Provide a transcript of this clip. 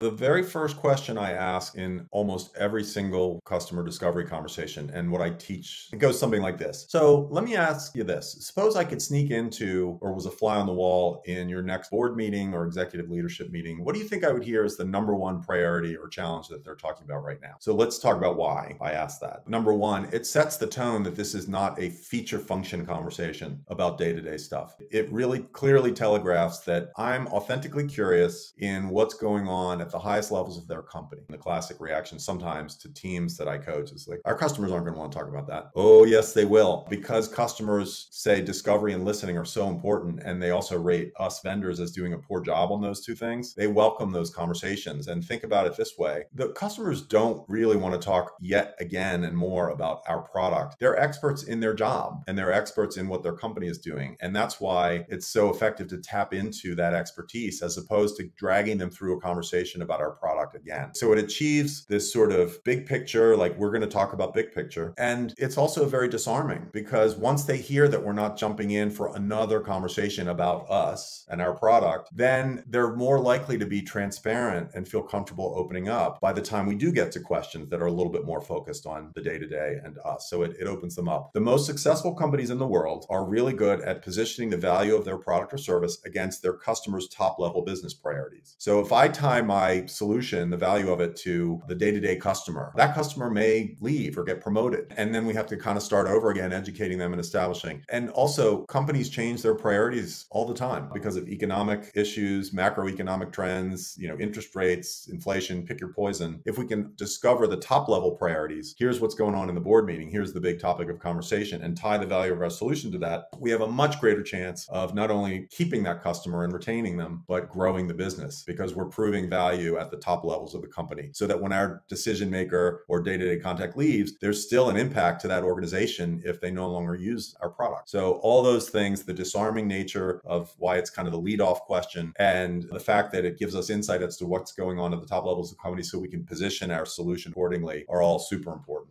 The very first question I ask in almost every single customer discovery conversation, and what I teach, it goes something like this. So let me ask you this. Suppose I could sneak into or was a fly on the wall in your next board meeting or executive leadership meeting. What do you think I would hear is the number one priority or challenge that they're talking about right now? So let's talk about why I asked that. Number one, it sets the tone that this is not a feature function conversation about day to day stuff. It really clearly telegraphs that I'm authentically curious in what's going on at the highest levels of their company. The classic reaction sometimes to teams that I coach is like, our customers aren't going to want to talk about that. Oh, yes, they will. Because customers say discovery and listening are so important, and they also rate us vendors as doing a poor job on those two things, they welcome those conversations. And think about it this way the customers don't really want to talk yet again and more about our product. They're experts in their job and they're experts in what their company is doing. And that's why it's so effective to tap into that expertise as opposed to dragging them through a conversation conversation about our product again. So it achieves this sort of big picture, like we're going to talk about big picture. And it's also very disarming because once they hear that we're not jumping in for another conversation about us and our product, then they're more likely to be transparent and feel comfortable opening up by the time we do get to questions that are a little bit more focused on the day to day and us. So it, it opens them up. The most successful companies in the world are really good at positioning the value of their product or service against their customers' top level business priorities. So if I tie my solution, the value of it to the day to day customer. That customer may leave or get promoted. And then we have to kind of start over again, educating them and establishing. And also, companies change their priorities all the time because of economic issues, macroeconomic trends, you know, interest rates, inflation, pick your poison. If we can discover the top level priorities, here's what's going on in the board meeting, here's the big topic of conversation, and tie the value of our solution to that, we have a much greater chance of not only keeping that customer and retaining them, but growing the business because we're proving value at the top levels of the company so that when our decision maker or day to day contact leaves, there's still an impact to that organization if they no longer use our product. So, all those things, the disarming nature of why it's kind of the lead off question, and the fact that it gives us insight as to what's going on at the top levels of the company so we can position our solution accordingly are all super important.